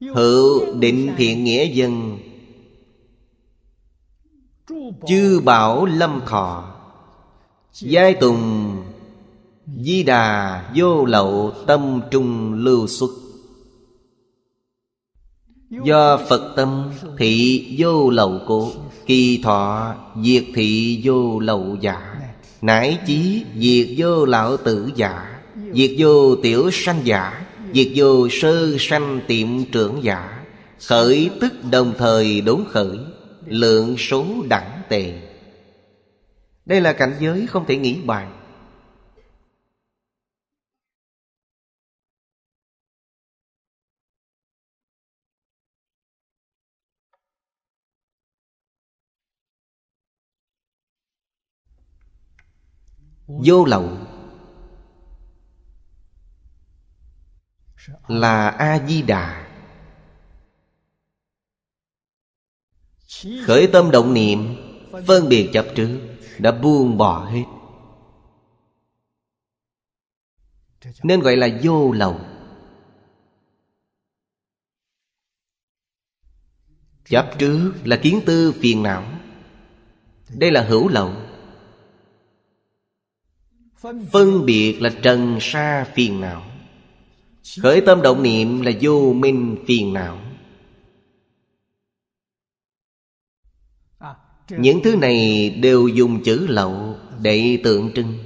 Hữu định thiện nghĩa dân. Chư bảo lâm thọ. Giai tùng. Di đà vô lậu tâm trung lưu xuất. Do Phật tâm thị vô lậu cố Kỳ thọ diệt thị vô lậu giả. Nãi chí diệt vô lão tử giả, Diệt vô tiểu sanh giả. Diệt vô sơ sanh tiệm trưởng giả, Khởi tức đồng thời đốn khởi, Lượng số đẳng tề. Đây là cảnh giới không thể nghĩ bàn Vô lậu. Là A-di-đà Khởi tâm động niệm, Phân biệt chấp trước, Đã buông bỏ hết. Nên gọi là vô lậu. Chấp trước là kiến tư phiền não. Đây là hữu lậu. Phân biệt là trần sa phiền não. Khởi tâm động niệm là vô minh phiền não. Những thứ này đều dùng chữ lậu để tượng trưng.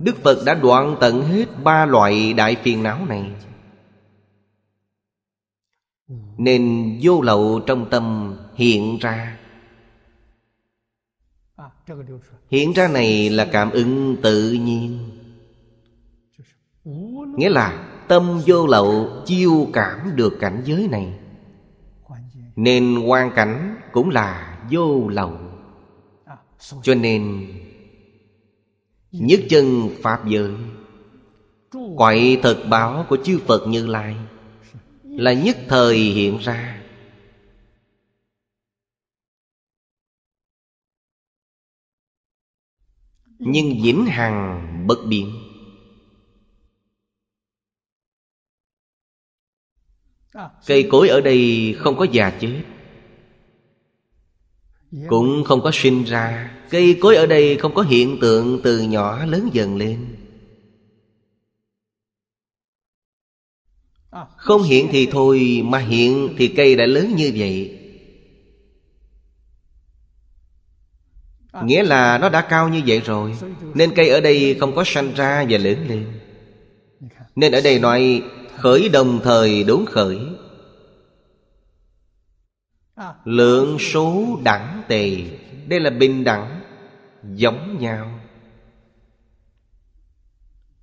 Đức Phật đã đoạn tận hết ba loại đại phiền não này. Nên vô lậu trong tâm hiện ra. Hiện ra này là cảm ứng tự nhiên. Nghĩa là tâm vô lậu chiêu cảm được cảnh giới này. Nên quan cảnh cũng là vô lậu. Cho nên, Nhất chân Pháp giới, Quậy thật báo của chư Phật Như Lai Là nhất thời hiện ra. Nhưng vĩnh hằng bất biến. Cây cối ở đây không có già chết Cũng không có sinh ra. Cây cối ở đây không có hiện tượng từ nhỏ lớn dần lên. Không hiện thì thôi Mà hiện thì cây đã lớn như vậy. Nghĩa là nó đã cao như vậy rồi Nên cây ở đây không có sanh ra và lớn lên. Nên ở đây nói Khởi đồng thời đốn khởi. Lượng số đẳng tề, Đây là bình đẳng, Giống nhau.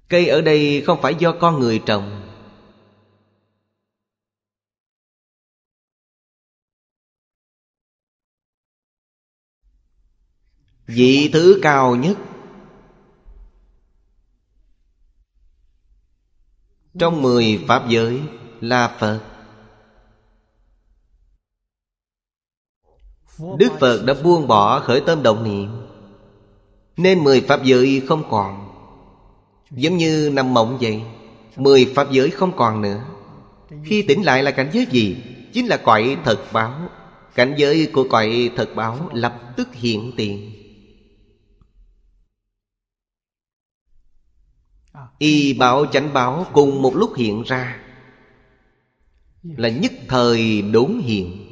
Cây ở đây không phải do con người trồng. Vị thứ cao nhất Trong mười Pháp giới là Phật. Đức Phật đã buông bỏ khởi tâm động niệm, Nên mười Pháp giới không còn. Giống như nằm mộng vậy, Mười Pháp giới không còn nữa. Khi tỉnh lại là cảnh giới gì? Chính là cõi thật báo. Cảnh giới của cõi thật báo lập tức hiện tiền. Y bảo chánh báo cùng một lúc hiện ra. Là nhất thời đốn hiện